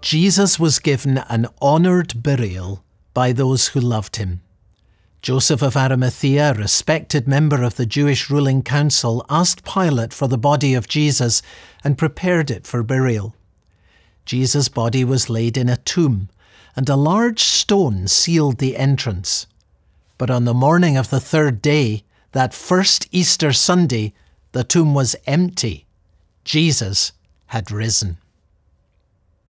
Jesus was given an honoured burial by those who loved him. Joseph of Arimathea, a respected member of the Jewish ruling council, asked Pilate for the body of Jesus and prepared it for burial. Jesus' body was laid in a tomb, and a large stone sealed the entrance. But on the morning of the third day, that first Easter Sunday, the tomb was empty. Jesus had risen.